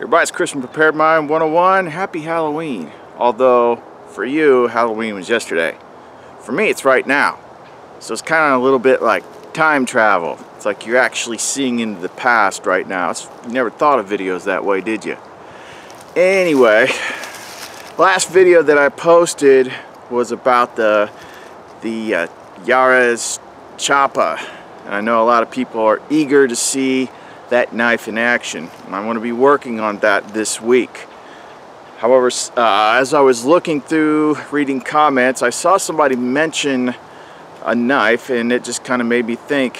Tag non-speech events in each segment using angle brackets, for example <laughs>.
Everybody's Chris from Prepared Mind 101. Happy Halloween. Although, for you, Halloween was yesterday. For me, it's right now. So it's kind of a little bit like time travel. It's like you're actually seeing into the past right now. It's, you never thought of videos that way, did you? Anyway, last video that I posted was about the, the uh, Choppa. And I know a lot of people are eager to see that knife in action. I'm going to be working on that this week. However, uh, as I was looking through reading comments, I saw somebody mention a knife and it just kind of made me think,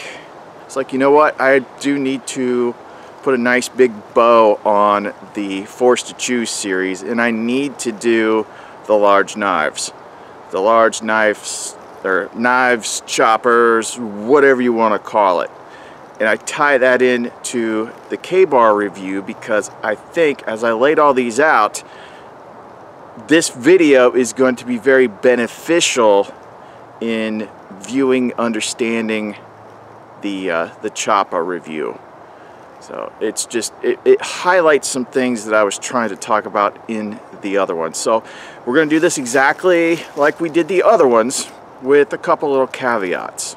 it's like, you know what, I do need to put a nice big bow on the Forced to Choose series and I need to do the large knives. The large knives, or knives, choppers, whatever you want to call it and I tie that in to the Ka-Bar review because I think as I laid all these out this video is going to be very beneficial in viewing understanding the uh, the Choppa review. So it's just it, it highlights some things that I was trying to talk about in the other one. So we're gonna do this exactly like we did the other ones with a couple little caveats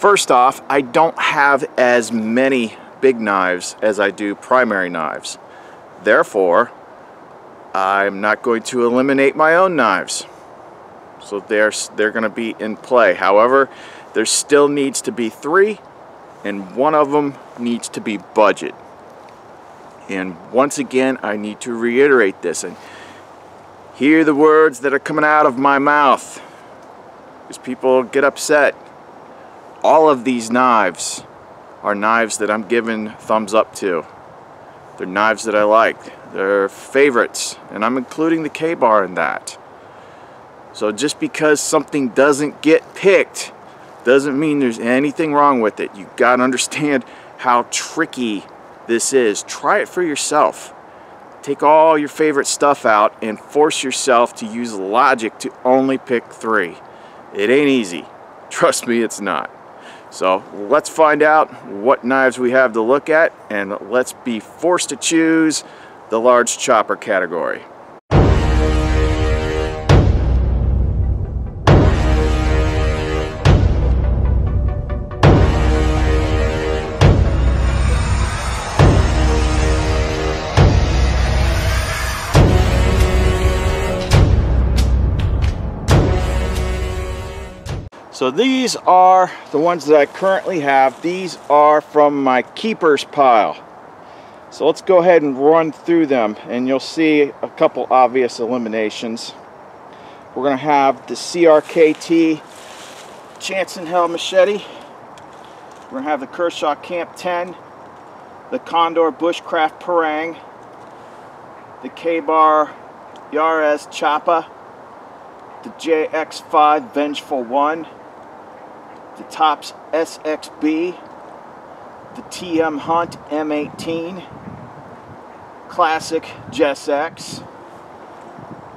First off, I don't have as many big knives as I do primary knives. Therefore, I'm not going to eliminate my own knives. So they're, they're going to be in play. However, there still needs to be three, and one of them needs to be budget. And once again, I need to reiterate this and hear the words that are coming out of my mouth. Because people get upset all of these knives are knives that I'm giving thumbs up to. They're knives that I like. They're favorites, and I'm including the Ka-Bar in that. So just because something doesn't get picked doesn't mean there's anything wrong with it. You got to understand how tricky this is. Try it for yourself. Take all your favorite stuff out and force yourself to use logic to only pick three. It ain't easy. Trust me, it's not. So let's find out what knives we have to look at and let's be forced to choose the large chopper category. So these are the ones that I currently have. These are from my keepers pile. So let's go ahead and run through them and you'll see a couple obvious eliminations. We're going to have the CRKT Chanceinhell machete. We're going to have the Kershaw Camp 10, the Condor Bushcraft Parang, the Ka-Bar Jarosz Choppa, the JX5 Vengeful 1, the Tops SXB, the TM Hunt M18, Classic Jess-X,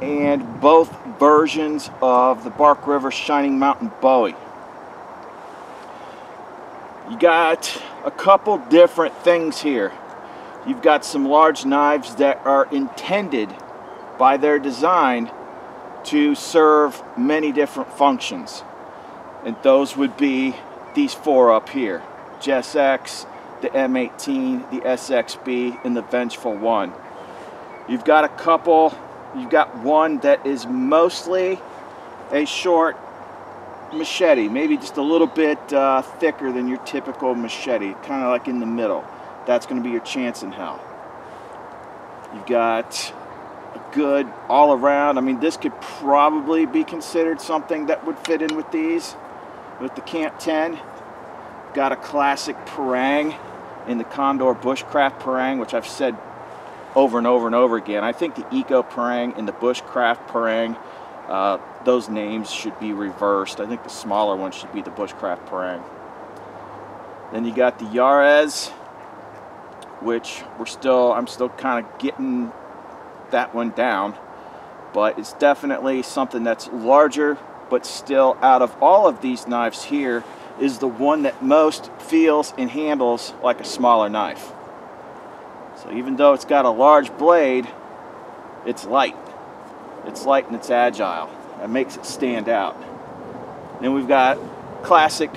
and both versions of the Bark River Shining Mountain Bowie. You got a couple different things here. You've got some large knives that are intended by their design to serve many different functions and those would be these four up here Jess-X, the M18, the SXB, and the Vengeful One. You've got a couple, you've got one that is mostly a short machete, maybe just a little bit uh, thicker than your typical machete, kind of like in the middle. That's going to be your chance in hell. You've got a good all around, I mean, this could probably be considered something that would fit in with these with the Camp 10. Got a classic parang in the Condor Bushcraft parang, which I've said over and over and over again. I think the Eco parang and the Bushcraft parang, uh, those names should be reversed. I think the smaller one should be the Bushcraft parang. Then you got the Jarosz, which we're still, I'm still kind of getting that one down, but it's definitely something that's larger, but still out of all of these knives here is the one that most feels and handles like a smaller knife. So even though it's got a large blade, it's light. It's light and it's agile. That makes it stand out. Then we've got classic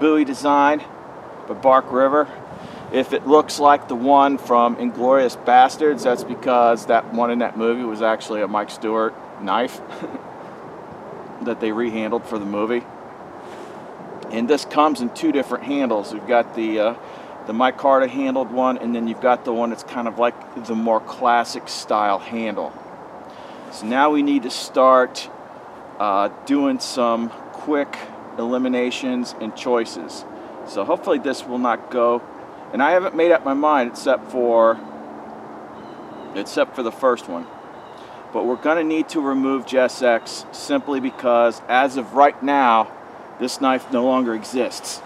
Bowie design by Bark River. If it looks like the one from Inglourious Basterds, that's because that one in that movie was actually a Mike Stewart knife <laughs> that they rehandled for the movie. And this comes in two different handles. We've got the uh, the micarta handled one, and then you've got the one that's kind of like the more classic style handle. So now we need to start uh, doing some quick eliminations and choices. So hopefully this will not go, and I haven't made up my mind except for except for the first one. But we're going to need to remove Jess-X simply because as of right now, this knife no longer exists.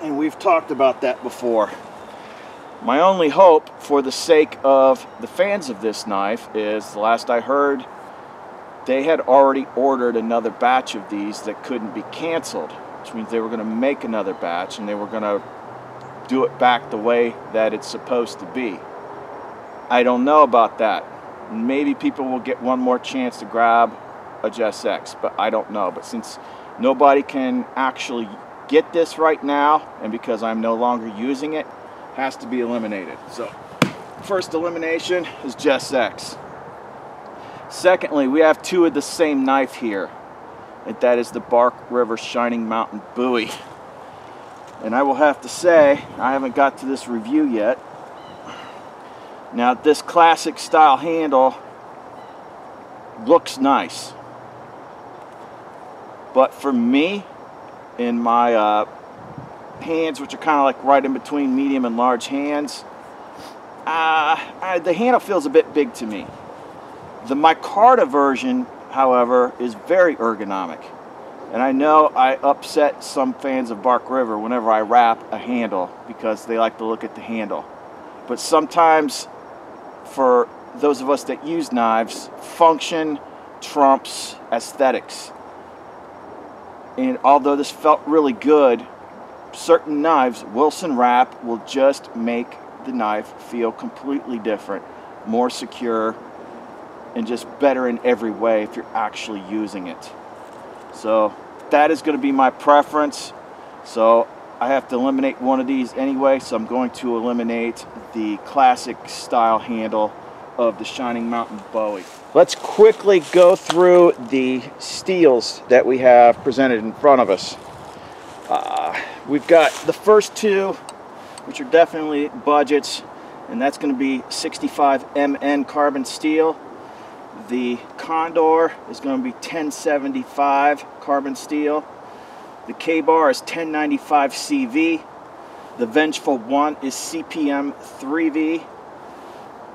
And we've talked about that before. My only hope for the sake of the fans of this knife is the last I heard they had already ordered another batch of these that couldn't be canceled, which means they were going to make another batch and they were going to do it back the way that it's supposed to be. I don't know about that. Maybe people will get one more chance to grab a Jess-X, but I don't know. But since nobody can actually get this right now, and because I'm no longer using it, has to be eliminated. So, first elimination is Jess-X. Secondly, we have two of the same knife here, and that is the Bark River Shining Mountain Bowie. And I will have to say, I haven't got to this review yet. Now, this classic style handle looks nice. But for me, in my uh, hands, which are kind of like right in between medium and large hands, uh, the handle feels a bit big to me. The micarta version, however, is very ergonomic. And I know I upset some fans of Bark River whenever I wrap a handle because they like to look at the handle. But sometimes for those of us that use knives, function trumps aesthetics. And although this felt really good, certain knives, Wilson Wrap will just make the knife feel completely different, more secure, and just better in every way if you're actually using it. So that is going to be my preference. So I have to eliminate one of these anyway, so I'm going to eliminate the classic style handle of the Shining Mountain Bowie. Let's quickly go through the steels that we have presented in front of us. Uh, we've got the first two, which are definitely budgets, and that's going to be 65 MN carbon steel the Condor is going to be 1075 carbon steel. The Ka-Bar is 1095 CV. The Vengeful 1 is CPM 3V.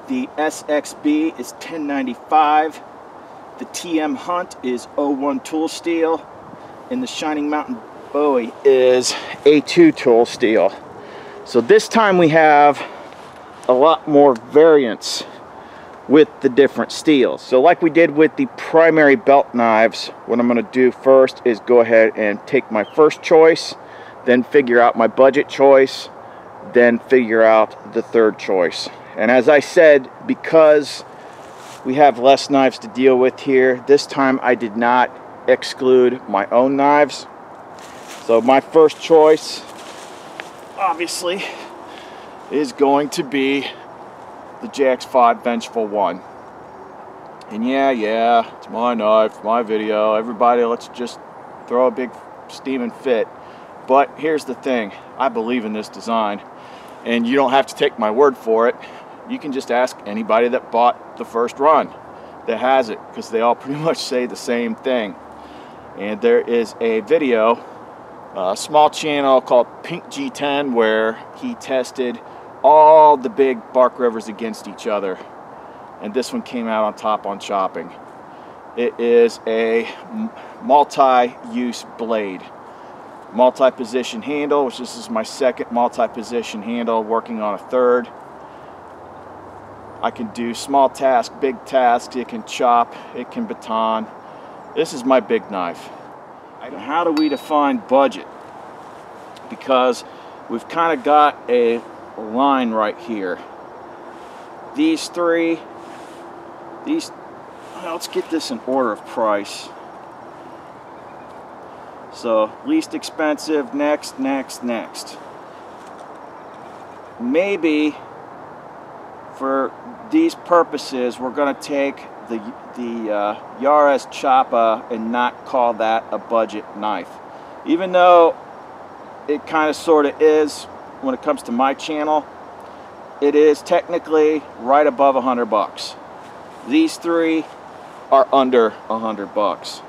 The SXB is 1095. The TM Hunt is O1 tool steel. And the Shining Mountain Bowie is A2 tool steel. So this time we have a lot more variance with the different steels. So like we did with the primary belt knives, what I'm going to do first is go ahead and take my first choice, then figure out my budget choice, then figure out the third choice. And as I said, because we have less knives to deal with here, this time I did not exclude my own knives. So my first choice, obviously, is going to be the JX5 Vengeful 1. And yeah, yeah, it's my knife, my video. Everybody, let's just throw a big steaming fit. But here's the thing. I believe in this design. And you don't have to take my word for it. You can just ask anybody that bought the first run that has it. Because they all <laughs> pretty much say the same thing. And there is a video, a small channel called Pink G10 where he tested all the big bark rivers against each other. And this one came out on top on chopping. It is a multi-use blade. Multi-position handle, which this is my second multi-position handle, working on a third. I can do small tasks, big tasks, it can chop, it can baton. This is my big knife. How do we define budget? Because we've kind of got a line right here. these three, these, well, let's get this in order of price. So least expensive, next, next, next. Maybe for these purposes, we're going to take the, the uh, Jarosz Choppa and not call that a budget knife. Even though it kind of sort of is when it comes to my channel, it is technically right above a hundred bucks. These three are under a hundred bucks.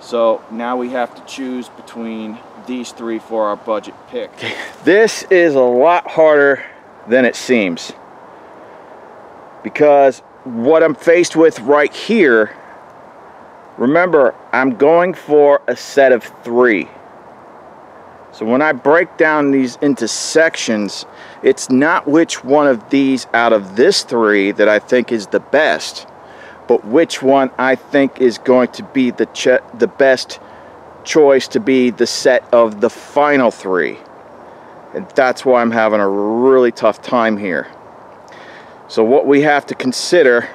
So now we have to choose between these three for our budget pick. <laughs> This is a lot harder than it seems because what I'm faced with right here, remember, I'm going for a set of three. So when I break down these into sections, it's not which one of these out of this three that I think is the best, but which one I think is going to be the, the best choice to be the set of the final three. And that's why I'm having a really tough time here. So what we have to consider,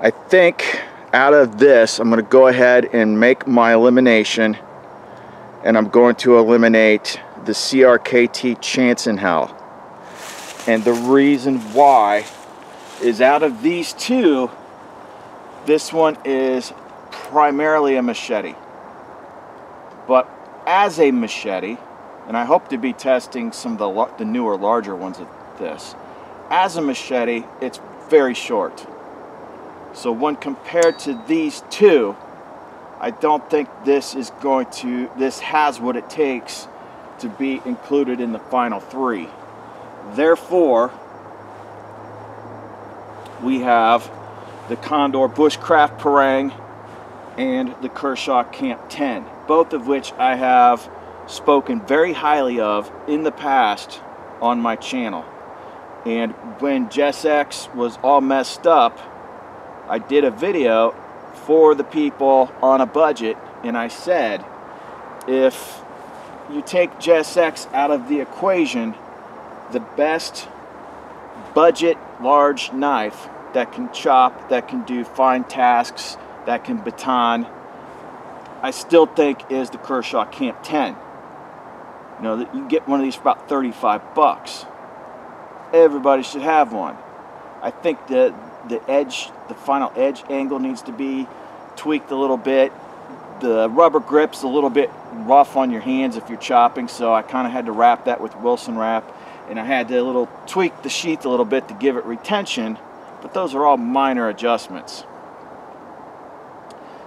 I think out of this, I'm going to go ahead and make my elimination and I'm going to eliminate the CRKT Chanceinhell. And the reason why is out of these two, this one is primarily a machete. But as a machete, and I hope to be testing some of the, the newer, larger ones of this, as a machete, it's very short. So when compared to these two, I don't think this is going to, this has what it takes to be included in the final three. Therefore, we have the Condor Bushcraft Parang and the Kershaw Camp 10, both of which I have spoken very highly of in the past on my channel. And when Jess-X was all messed up, I did a video for the people on a budget and I said if you take JSX out of the equation the best budget large knife that can chop that can do fine tasks that can baton I still think is the Kershaw Camp 10 you know that you get one of these for about 35 bucks. Everybody should have one. I think that the edge, the final edge angle needs to be tweaked a little bit. The rubber grip's a little bit rough on your hands if you're chopping, so I kind of had to wrap that with Wilson wrap. And I had to little tweak the sheath a little bit to give it retention, but those are all minor adjustments.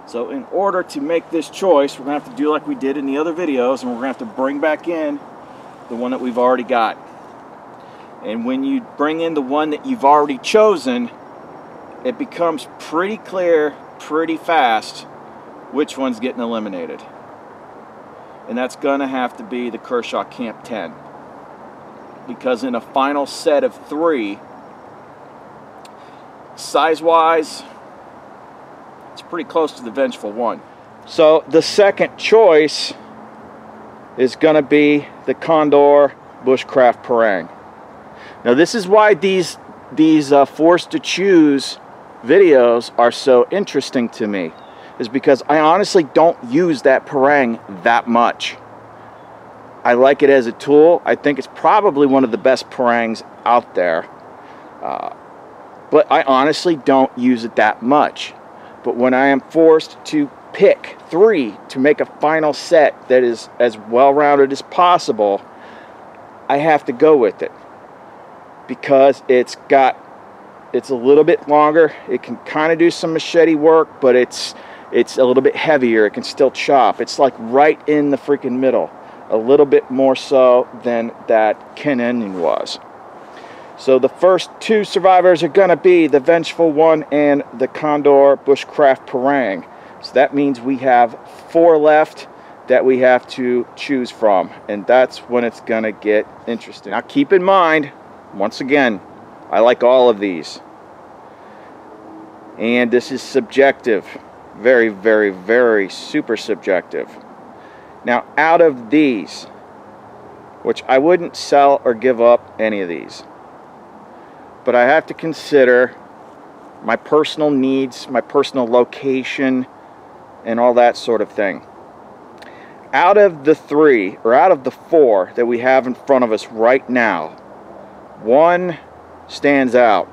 So in order to make this choice, we're going to have to do like we did in the other videos, and we're going to have to bring back in the one that we've already got. And when you bring in the one that you've already chosen, it becomes pretty clear pretty fast which one's getting eliminated. And that's going to have to be the Kershaw Camp 10. Because in a final set of three, size-wise, it's pretty close to the Vengeful One. So the second choice is going to be the Condor Bushcraft Parang. Now this is why these these uh, forced to choose videos are so interesting to me is because I honestly don't use that parang that much. I like it as a tool. I think it's probably one of the best parangs out there. Uh, but I honestly don't use it that much. But when I am forced to pick three to make a final set that is as well-rounded as possible, I have to go with it because it's got it's a little bit longer. It can kind of do some machete work, but it's it's a little bit heavier. It can still chop. It's like right in the freaking middle. A little bit more so than that Ken Ending was. So the first two survivors are going to be the Vengeful One and the Condor Bushcraft Parang. So that means we have four left that we have to choose from. And that's when it's going to get interesting. Now keep in mind, once again, I like all of these. And this is subjective. Very, very, very super subjective. Now, out of these, which I wouldn't sell or give up any of these. but I have to consider my personal needs, my personal location, and all that sort of thing. Out of the three, or out of the four that we have in front of us right now, one stands out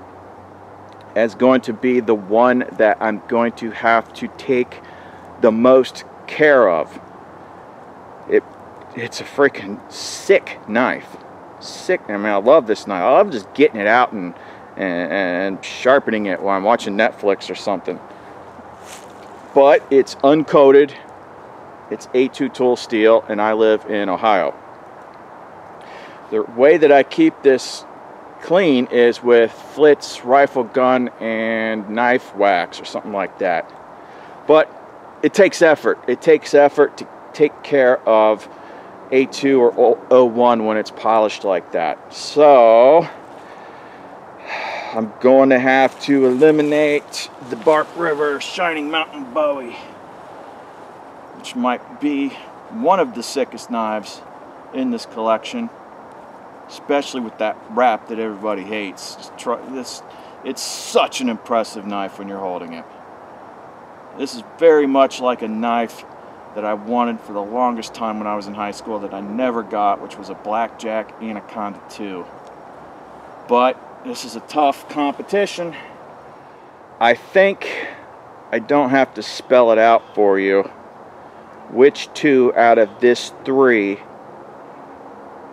as going to be the one that I'm going to have to take the most care of. It, it's a freaking sick knife. Sick. I mean, I love this knife. I love just getting it out and, and, and sharpening it while I'm watching Netflix or something. But it's uncoated. It's A2 tool steel, and I live in Ohio. The way that I keep this clean is with Flitz rifle gun and knife wax or something like that. But it takes effort. It takes effort to take care of A2 or O1 when it's polished like that. So I'm going to have to eliminate the Bark River Shining Mountain Bowie, which might be one of the sickest knives in this collection especially with that wrap that everybody hates. Try, this, it's such an impressive knife when you're holding it. This is very much like a knife that I wanted for the longest time when I was in high school that I never got, which was a Blackjack Anaconda 2. But this is a tough competition. I think I don't have to spell it out for you which two out of this three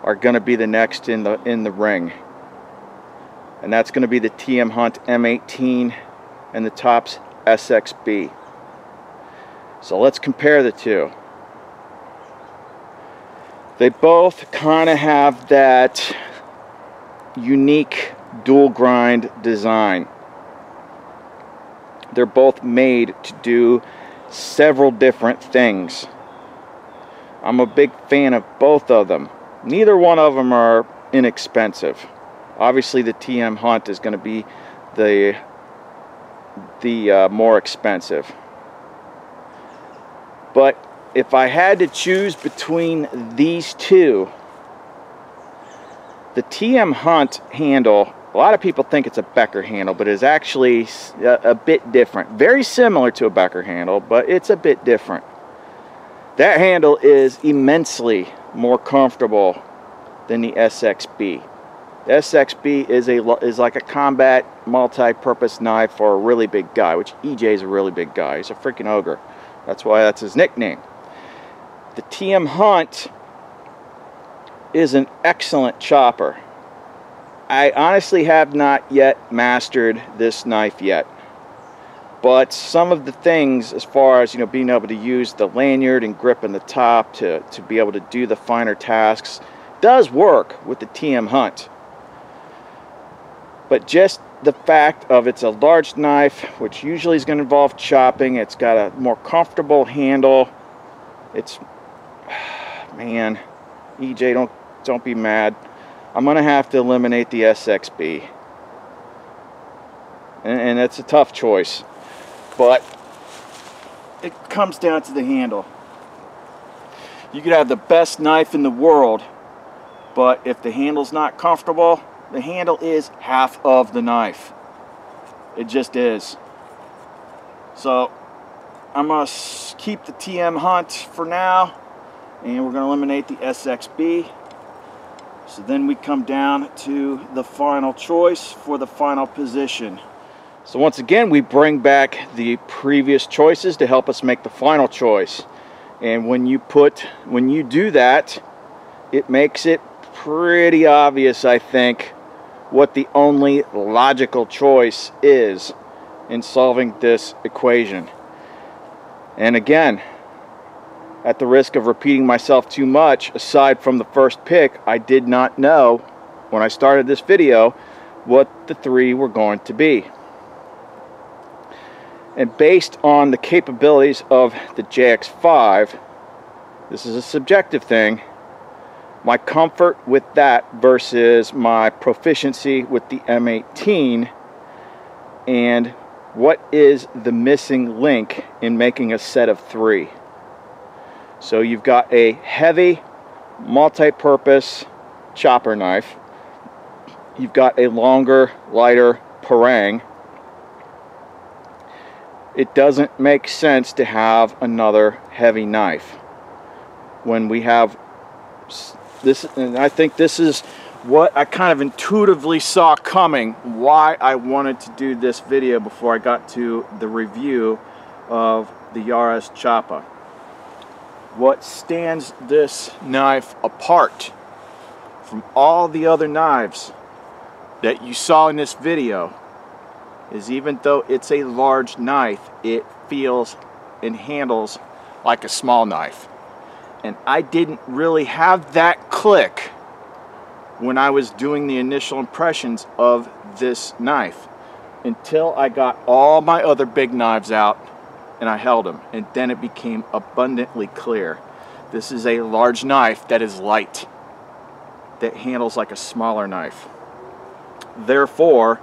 are going to be the next in the in the ring. And that's going to be the TM Hunt M18 and the Tops SXB. So let's compare the two. They both kind of have that unique dual grind design. They're both made to do several different things. I'm a big fan of both of them. Neither one of them are inexpensive. Obviously, the TM Hunt is going to be the the uh, more expensive. But if I had to choose between these two, the TM Hunt handle, a lot of people think it's a Becker handle, but it's actually a, a bit different. Very similar to a Becker handle, but it's a bit different. That handle is immensely more comfortable than the SXB. The SXB is a is like a combat multi-purpose knife for a really big guy, which EJ is a really big guy. He's a freaking ogre. That's why that's his nickname. The TM Hunt is an excellent chopper. I honestly have not yet mastered this knife yet but some of the things as far as you know being able to use the lanyard and grip in the top to, to be able to do the finer tasks does work with the TM Hunt. But just the fact of it's a large knife which usually is going to involve chopping it's got a more comfortable handle it's <sighs> man EJ don't don't be mad. I'm gonna have to eliminate the SXB and, and it's a tough choice but it comes down to the handle. You could have the best knife in the world, but if the handle's not comfortable, the handle is half of the knife. It just is. So I'm going to keep the TM Hunt for now, and we're going to eliminate the SXB. So then we come down to the final choice for the final position. So once again, we bring back the previous choices to help us make the final choice. And when you put, when you do that, it makes it pretty obvious, I think, what the only logical choice is in solving this equation. And again, at the risk of repeating myself too much, aside from the first pick, I did not know when I started this video what the three were going to be and based on the capabilities of the JX5 this is a subjective thing my comfort with that versus my proficiency with the M18 and what is the missing link in making a set of three. So you've got a heavy multi-purpose chopper knife. You've got a longer, lighter parang, it doesn't make sense to have another heavy knife when we have this and I think this is what I kind of intuitively saw coming why I wanted to do this video before I got to the review of the Jarosz Choppa. What stands this knife apart from all the other knives that you saw in this video is even though it's a large knife, it feels and handles like a small knife. And I didn't really have that click when I was doing the initial impressions of this knife until I got all my other big knives out and I held them. And then it became abundantly clear. This is a large knife that is light, that handles like a smaller knife. Therefore,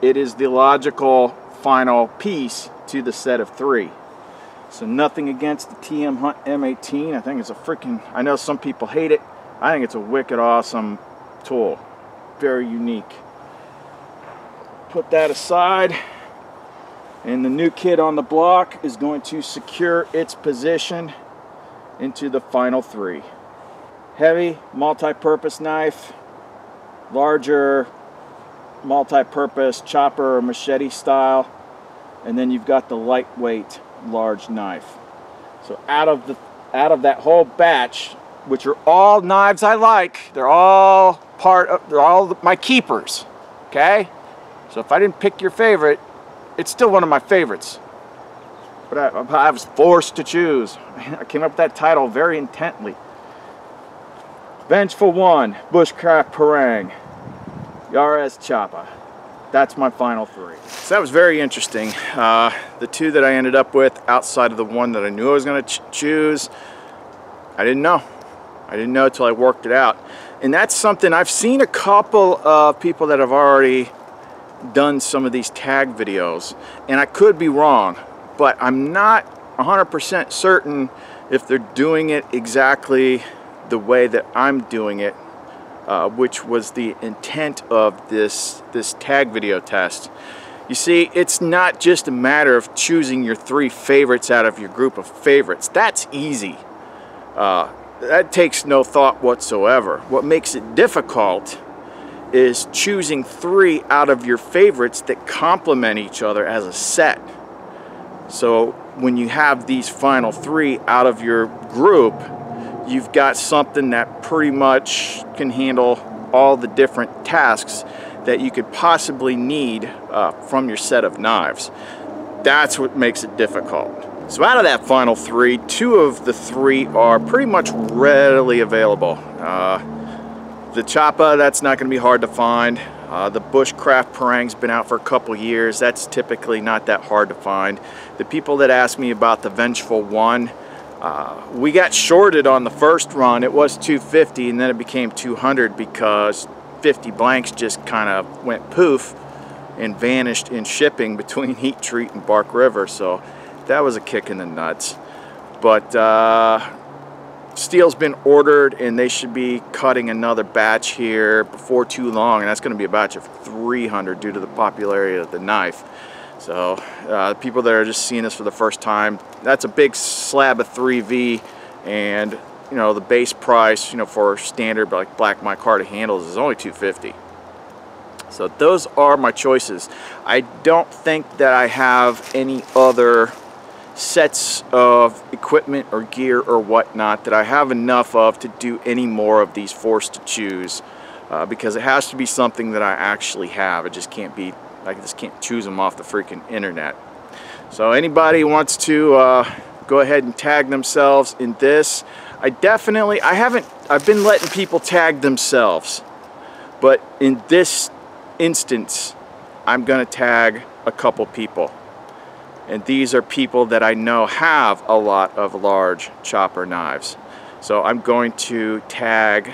it is the logical final piece to the set of three. So nothing against the TM Hunt M18. I think it's a freaking, I know some people hate it. I think it's a wicked awesome tool. Very unique. Put that aside. And the new kid on the block is going to secure its position into the final three. Heavy multi-purpose knife, larger multi-purpose chopper or machete style, and then you've got the lightweight large knife. So out of the out of that whole batch, which are all knives I like, they're all part of they're all my keepers. Okay? So if I didn't pick your favorite, it's still one of my favorites. But I, I was forced to choose. <laughs> I came up with that title very intently. Vengeful One, Bushcraft Parang, Jarosz Choppa that's my final three. So that was very interesting. Uh, the two that I ended up with outside of the one that I knew I was going to ch choose, I didn't know. I didn't know until I worked it out. And that's something I've seen a couple of people that have already done some of these tag videos and I could be wrong but I'm not 100% certain if they're doing it exactly the way that I'm doing it uh, which was the intent of this, this tag video test. You see, it's not just a matter of choosing your three favorites out of your group of favorites. That's easy. Uh, that takes no thought whatsoever. What makes it difficult is choosing three out of your favorites that complement each other as a set. So when you have these final three out of your group, you've got something that pretty much can handle all the different tasks that you could possibly need uh, from your set of knives. That's what makes it difficult. So out of that final three, two of the three are pretty much readily available. Uh, the Choppa, that's not going to be hard to find. Uh, the Bushcraft Parang's been out for a couple years. That's typically not that hard to find. The people that ask me about the Vengeful One, uh, we got shorted on the first run. It was 250 and then it became 200 because 50 blanks just kind of went poof and vanished in shipping <laughs> between Heat Treat and Bark River. So that was a kick in the nuts. But uh, steel's been ordered and they should be cutting another batch here before too long. And that's going to be a batch of 300 due to the popularity of the knife. So uh, people that are just seeing this for the first time, that's a big slab of 3V and you know the base price you know for standard like black micarta handles is only 250 so those are my choices. I don't think that I have any other sets of equipment or gear or whatnot that I have enough of to do any more of these forced to choose uh, because it has to be something that I actually have. It just can't be I just can't choose them off the freaking internet. So anybody wants to uh, go ahead and tag themselves in this, I definitely, I haven't, I've been letting people tag themselves, but in this instance, I'm gonna tag a couple people. And these are people that I know have a lot of large chopper knives. So I'm going to tag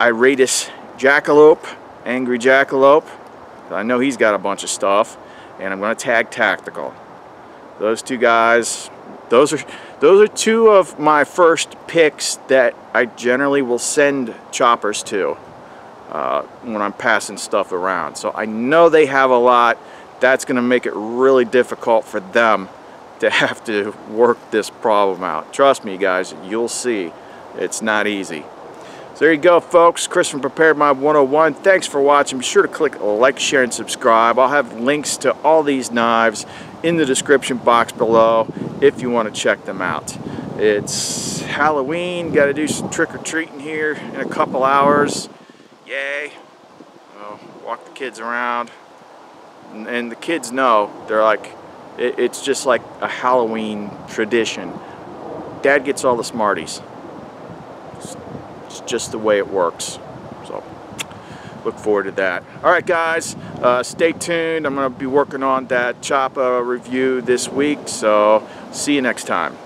Iratus Jackalope, Angry Jackalope, I know he's got a bunch of stuff. And I'm going to tag Tactical. Those two guys, those are those are two of my first picks that I generally will send choppers to. uh, when I'm passing stuff around. So I know they have a lot. That's going to make it really difficult for them to <laughs> have to work this problem out. Trust me guys, you'll see. It's not easy. So there you go folks, Chris from Prepared Mind 101. Thanks for watching. Be sure to click like, share, and subscribe. I'll have links to all these knives in the description box below if you want to check them out. It's Halloween, got to do some trick-or-treating here in a couple hours. Yay. I'll walk the kids around. And, the kids know, they're like, it, it's just like a Halloween tradition. Dad gets all the Smarties. Just the way it works. So look forward to that. All right, guys, uh, stay tuned. I'm going to be working on that Choppa review this week, so see you next time.